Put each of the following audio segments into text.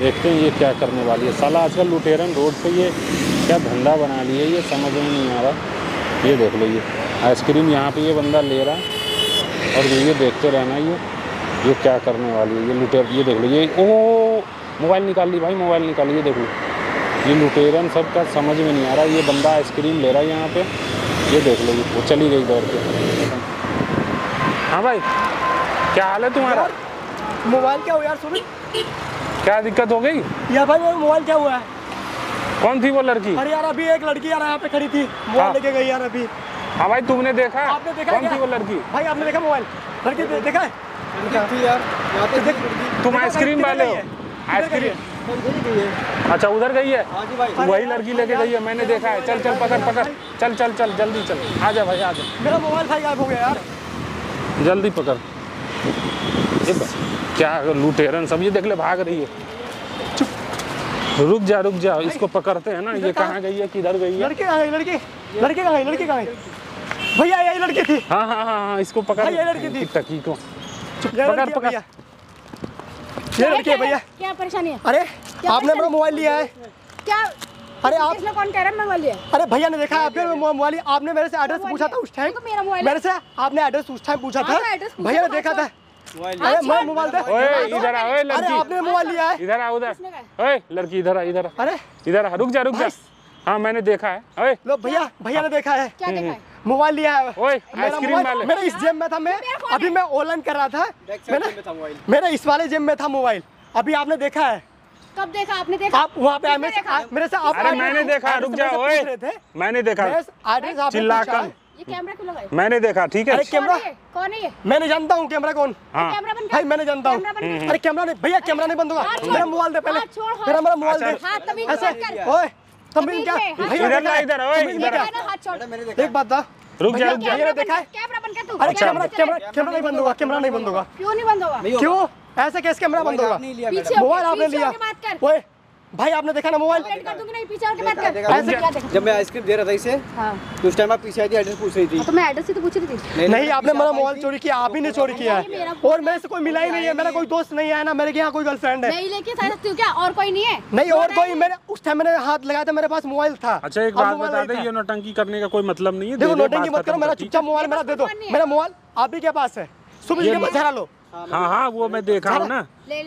देखते हैं ये क्या करने वाली है। साला आजकल लुटेरन रोड पे ये क्या धंधा बना लिया ये समझ में नहीं आ रहा। ये देख लो ये, आइसक्रीम यहाँ पे ये बंदा ले रहा है और ये ये देखते रहना ये ये क्या करने वाली है, ये लुटेर, ये देख लो ये, ओ, मोबाइल निकाल ली भाई, मोबाइल निकाल ये देख लो। ये लुटेरन सब का समझ में नहीं आ रहा, ये बंदा आइसक्रीम ले रहा है यहाँ पे, ये देख लो ये, वो चली गई दौड़ के। हाँ भाई, क्या हाल है तुम्हारा? मोबाइल क्या हो यार, सुन। क्या दिक्कत हो गई? यार भाई मेरा मोबाइल क्या हुआ है? कौन थी वो लड़की? अरे यार अभी एक लड़की यार यहाँ पे खड़ी थी। हाँ। मोबाइल लेके गई यार अभी। हाँ भाई तुमने देखा? आपने देखा कौन थी वो लड़की? भाई आपने देखा मोबाइल? लड़की दे- देखा है? थी यार। तुम आइसक्रीम वाले हो? है? आइसक्रीम? है? ही है। अच्छा उधर गई है? हाँ भाई। वही लड़की लेके गई है मैंने देखा है। चल चल पकड़ पकड़। चल चल चल जल्दी चल। आ जा भाई आ जा। मेरा मोबाइल भाई गायब हो गया यार। जल्दी पकड़। ये क्या लुटेरन सब ये देख ले भाग रही है। चुप। रुक जा रुक जा। इसको पकड़ते हैं ना ये कहाँ गई है किधर गई है? लड़की कहाँ गई लड़की। लड़की कहाँ गई लड़की कहाँ गई भैया यही लड़की थी। हाँ हाँ हाँ हाँ इसको पकड़। लड़की थी। टकी को। पकड़, पकड़। भैया। ये लड़की है भैया। क्या परेशानी है? अरे आपने मेरा मोबाइल लिया है। क्या? अरे आप कौन कह रहा है मैं वाली है? अरे भैया ने देखा आपके मोबाइल आपने मेरे से एड्रेस पूछा था उस टाइम। मेरा मोबाइल। मेरे से आपने एड्रेस उस टाइम पूछा हाँ, था। भैया ने देखा था। अरे मैं मोबाइल दे। ओए इधर आ ओए अरे आपने मोबाइल लिया है। इधर आ उधर। ओए लड़की इधर आ इधर अरे। इधर आ रुक जा रुक जा। हाँ मैंने देखा है। ओए। लो भैया भैया ने देखा है। क्या देखा है? मोबाइल लिया है। ओए आइसक्रीम वाले। मेरे इस जेब में था मैं अभी मैं। ऑनलाइन कर रहा था। मैंने साइड में था मोबाइल। मेरे इस वाले जेब में था मोबाइल। अभी आपने देखा है। कब देखा? आपने देखा? आप वहाँ पे आए? मेरे से देखा? मेरे से आप अरे मैंने देखा रुक जा ओए। मैंने देखा। चिल्ला कर। ये कैमरा क्यों लगाए? मैंने देखा ठीक है। अरे कौन कैमरा कौन है ये? मैंने जानता हूँ कैमरा कौन। हाँ। कैमरा बंद भाई मैंने जानता हूँ। अरे कैमरा नहीं भैया कैमरा नहीं बंद होगा मेरा मोबाइल दे पहले। छोड़, हाथ। मेरा मेरा मोबाइल दे। अच्छा, तभी ऐसे। ओए तमीज तमीज क्या भैया इधर ना इधर ओए इधर है एक बात था रुक जा भैया, रुक जा ने देखा। है कैमरा बंद कर तू। अरे अच्छा। कैमरा कैमरा कैमरा नहीं बंद होगा कैमरा नहीं बंद होगा क्यों नहीं बंद होगा। क्यों? ऐसे कैसे कैमरा बंद होगा? मोबाइल आपने लिया। होके बात कर। ओए भाई आपने देखा ना मोबाइल? कंप्लेंट कर दूँगी नहीं पीछे होके बात कर। देखा, ऐसे क्या देखा? जब मैं आइसक्रीम दे रहा था इसे हाँ। तो उस टाइम आप पीछे आई थी एड्रेस पूछ रही थी। तो मैं एड्रेस ही तो पूछ रही थी। नहीं आपने मेरा मोबाइल चोरी किया आप ही ने चोरी किया। है और मेरे से कोई मिला ही नहीं है मेरा कोई दोस्त नहीं है ना मेरे यहाँ कोई गर्लफ्रेंड है। ही हूँ क्या और कोई नहीं है। नहीं और कोई मेरे उस टाइम मैंने हाथ लगाया था मेरे पास मोबाइल था। अच्छा एक बात बता दे ये नौटंकी करने का कोई मतलब नहीं है? देखो दे, मत करो मेरा चुपचाप मोबाइल मेरा दे दो। है। मेरा मोबाइल आप ही के पास है। सुबह के लो। है? हाँ हाँ वो मैं देखा हूँ ना।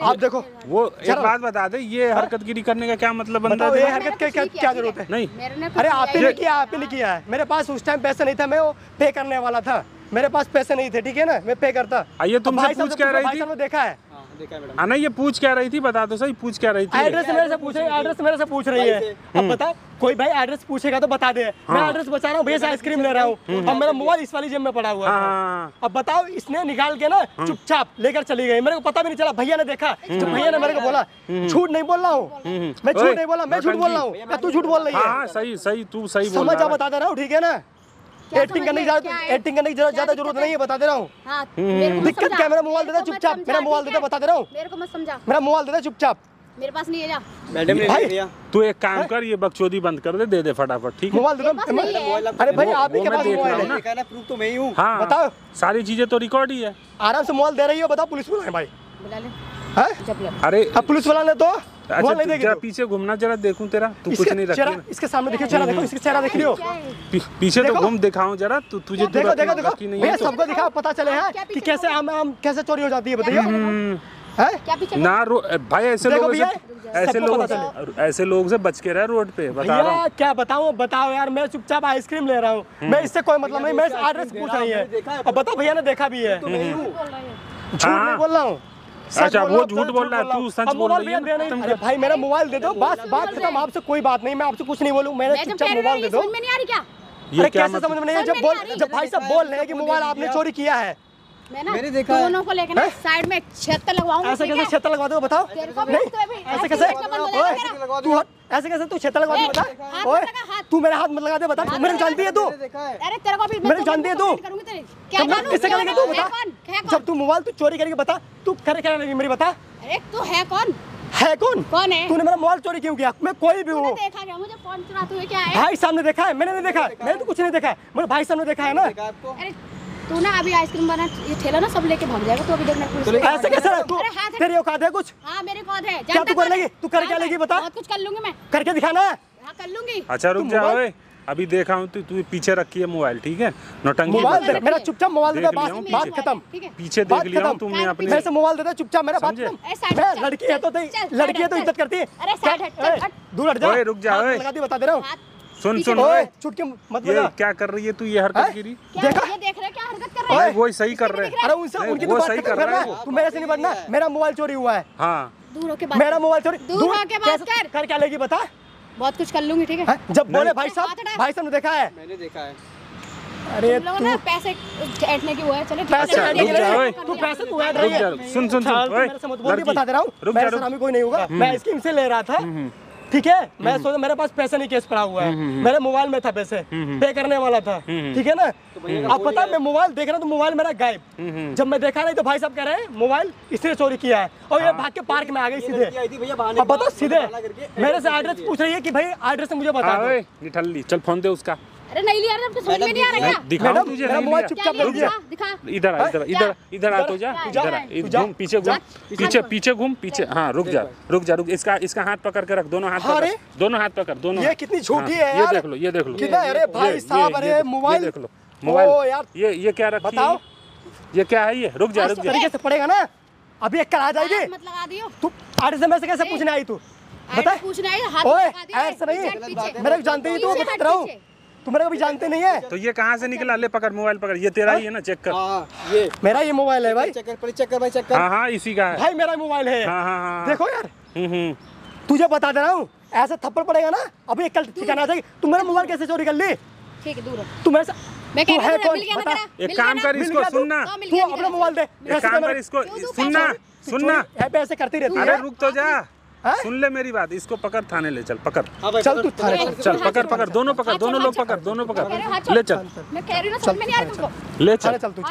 आप देखो वो एक बात बता दे ये हरकत गिरी करने का क्या मतलब बनता है? ये हरकत के क्या क्या ज़रूरत है? नहीं। अरे आप ही किया आप ही ने किया है। मेरे पास उस टाइम पैसे नहीं था मैं वो पे करने वाला था। मेरे पास पैसे नहीं थे ठीक है ना? मैं पे करता। आइए ये साहब पूछ कह रही थी? देखा है हाँ। देखा हाँ ना ये पूछ क्या रही थी? बता दो सही पूछ क्या रही थी? एड्रेस मेरे से पूछ रही है एड्रेस मेरे से पूछ रही है। अब बता कोई भाई एड्रेस पूछेगा तो बता दे। हाँ। मैं एड्रेस बता रहा हूँ भैया आइसक्रीम ले रहा हूँ। अब मेरा मोबाइल इस वाली जेब में पड़ा हुआ हाँ। है हाँ अब बताओ इसने निकाल के ना चुपचाप लेकर चली गई। मेरे को पता भी नहीं चला भैया ने देखा। जब भैया ने मेरे को बोला झूठ नहीं बोल रहा हूँ। मैं झूठ नहीं बोला मैं झूठ बोल रहा हूँ। तू झूठ बोल रही हाँ? सही सही तू सही समझ आ बता दे रहा हूँ ठीक है ना? एडिटिंग करने की ज़्यादा एडिटिंग करने की जरूरत- ज़्यादा ज़रूरत नहीं है बता दे रहा हूँ। हाँ मेरे को मत दिक्कत क्या मेरा मोबाइल मेरे दे दे को मत चुपचाप। मेरा मोबाइल ठीक दे दे, है? बता दे रहा हूँ। मेरे को मत समझा। मेरा मोबाइल दे दे चुपचाप। मेरे पास नहीं है जा। मैडम ने भाई, तू एक काम कर ये बकचोदी बंद कर दे दे दे फटाफट ठीक है? मोबाइल है। अरे भाई आप ही के पास मोबाइल हूँ। है। ना। देखा है ना प्रूफ तो मैं ही हूँ। हाँ बताओ। सारी चीज़ें तो रिकॉर्ड ही है। आराम से मोबाइल दे रही हो बताओ पुलिस बुलाए भाई। बुला ले। हैं? अरे अब पुलिस वाला ने तो। अच्छा नहीं जरा पीछे घूमना जरा देखूँ तेरा तू कुछ इसके नहीं रखी इसके सामने देखियो चेहरा देखो इसके चेहरा देख लियो है? पीछे तो घूम दिखाऊँ जरा तू तुझे देखो देखो देखो नहीं भैया तो। सबको दिखाओ पता चले हैं कि कैसे आम आम कैसे चोरी हो जाती है बताइए। हम्म, हैं? ना रो भाई ऐसे देखो लोगों ऐसे लोग ऐसे लोग से बच के रह रोड पे बता रहा हूँ क्या बताऊँ? बताओ यार मैं चुपचाप आइसक्रीम ले रहा हूँ। मैं इससे कोई मतलब नहीं मैं एड्रेस पूछ रही है। अब बताओ भैया ने देखा भी है। तो मैं ही हूँ। बोल रहा है। झूठ। नहीं बोल रहा सच अच्छा, वो झूठ बोल रहा है, तू सच बोल रही है? अरे भाई मेरा मोबाइल दे दो बस बात खत्म आपसे कोई बात नहीं मैं आपसे कुछ नहीं बोलूँ। मेरा चुपचाप मोबाइल दे दो। समझ में नहीं आ रही क्या? ये अरे कैसे समझ में नहीं है जब बोल। जब भाई साहब बोल रहे हैं कि मोबाइल आपने चोरी किया है मैं ना मैंने देखा दोनों को लेकर ना साइड में छत्तर लगवाऊँगी ऐसे कैसे? क्षेत्र लगवा दो बताओ। नहीं तो ऐसे कैसे? तू ऐसे कैसे? तू क्षेत्र लगवा दे बता। ओए। तू मेरे हाथ मत लगा दे बता। मेरे जानती है तू। अरे तेरे को भी मेरे जानती है तू? क्या कब मैं- जानूं? किससे करेगी तू बता। जब तू मोबाइल तू चोरी करेगी बता। तू करे क्या लगी मेरी बता। अरे तू है कौन? है कौन? कौन है? तूने मेरा मोबाइल चोरी क्यों किया? मैं कोई भी हूँ। देखा क्या? मुझे फ़ोन चुराते हुए क्या है? भाई साहब ने देखा है मैंने नहीं देखा मैंने तो कुछ नहीं देखा है। मेरे भाई साहब ने। देखा है ना तू ना अभी आइसक्रीम बना ये ठेला ना सब लेके भाग जाएगा तो अभी देखना पुलिस ऐसे कैसे तू अरे तेरी औकात है कुछ? हाँ मेरे को है। क्या तू कर लेगी? तू कर क्या लेगी बता? बहुत कुछ कर लूँगी मैं। करके दिखाना है। हाँ कर लूँगी। अच्छा रुक जा ओए। अभी देखा हूँ तू तू पीछे रखी है मोबाइल ठीक है? नौटंकी मोबाइल दे मेरा चुपचाप मोबाइल दे दे बात बात खत्म। पीछे देख लिया हूँ तुमने अपने मेरे से मोबाइल दे दे चुपचाप मेरा बात खत्म। मैं लड़की है तो लड़की है तो इज़्ज़त करती है। अरे, साइड हट। दूर हट जा। ओए, रुक जा, ओए। लगा दी बता दे रहा हूँ। सुन सुन। ओए चुटकी मत ये बजा। क्या कर रही है तू ये हरकत हैं? गिरी देखा? ये देख रहे क्या हरकत कर रहे हैं? वो सही कर रहे हैं। अरे उनसे उनकी वो तो बात सही कर रहा है। तू मेरे से नहीं बनना मेरा मोबाइल चोरी हुआ है। हाँ। दूर होके बात मेरा मोबाइल चोरी दूर होके बात कर। कर क्या लेगी बता? बहुत कुछ कर लूँगी ठीक है? जब बोले भाई साहब भाई साहब ने देखा है। मैंने देखा है। अरे तू पैसे ऐंठने की वो है। चलो पैसे। तू पैसे तू ऐड रही है। सुन सुन सुन। ओए मेरे से मत बोल बता दे रहा हूँ। कोई नहीं होगा। मैं स्कीम से ले रहा था। ठीक है? मैं सोचा मेरे पास पैसे नहीं केस पड़ा हुआ है। मेरे मोबाइल में था पैसे। पे करने वाला था। ठीक है ना? आप पता है मैं मोबाइल देख रहा हूँ तो मोबाइल मेरा गायब। जब मैं देखा नहीं तो भाई साहब कह रहे हैं मोबाइल इसने चोरी किया है। और ये भाग के पार्क में आ गई सीधे। लड़की आई थी भैया बहाने अब बताओ सीधे। मेरे से एड्रेस पूछ रही है की भाई एड्रेस मुझे बता हाँ दो। चल फ़ोन दे उसका। अरे नहीं लिया रहा तो समझ में नहीं आ रहा नहीं, क्या? दिखाऊँ मैडम, तुझे मेरा मोबाइल चुपचाप क्या ले लिया? लिया दिखा। दिखा इधर आ इधर इधर इधर आ तो जा जा, इधर जा, आ। इधर जा, घूम पीछे घूम पीछे पीछे घूम पीछे हाँ रुक जा रुक जा रुक इसका इसका हाथ पकड़ के रख दोनों हाथ हाँ पकड़। दोनों हाथ पकड़ दोनों ये कितनी झूठी हाँ, है ये यार। देख लो ये देख लो। कितना अरे भाई साहब अरे मोबाइल। देख लो मोबाइल। ये ये क्या रखी है? बताओ। ये क्या है ये? रुक जा रुक जा। तरीके से पड़ेगा ना? अभी एक कल आ जाएगी मत लगा दियो। तू आठ से में से कैसे पूछने आई तू? बता। पूछना है हाथ ओए मत लगा दियो। ऐसे नहीं। मेरे को जानते ही तू बता रहा हूँ। पीछे। तू मेरे को भी जानते नहीं है? तो ये कहाँ से निकला? ले पकड़ मोबाइल पकड़। ये तेरा ही है ना चेक कर। हाँ ये। मेरा ये मोबाइल है भाई। चेक कर चेक कर भाई चेक कर। हाँ हाँ इसी का है। भाई मेरा मोबाइल है। हाँ हाँ हाँ। देखो यार। हम्म हम्म। तुझे बता दे रहा हूँ ऐसा थप्पड़ पड़ेगा ना अभी एक कल ठिकाना आ जाएगी। तू मेरा मोबाइल कैसे चोरी कर ली? ठीक है दूर हो तू मेरे से मैं कह रही हूँ मिल गया एक काम कर इसको सुनना। तू अपना मोबाइल दे। एक काम कर इसको सुनना। पैसे- सुनना ऐसे करती रहती है। रुक तो जा। हैं? सुन ले मेरी बात इसको पकड़ थाने ले चल पकड़। हाँ चल तू थाने चल। पकड़ पकड़ दोनों पकड़ दोनों लोग पकड़ दोनों हो, पकड़। ले चल। हूँ ले चल। चल तू